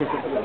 Entonces,